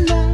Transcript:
love.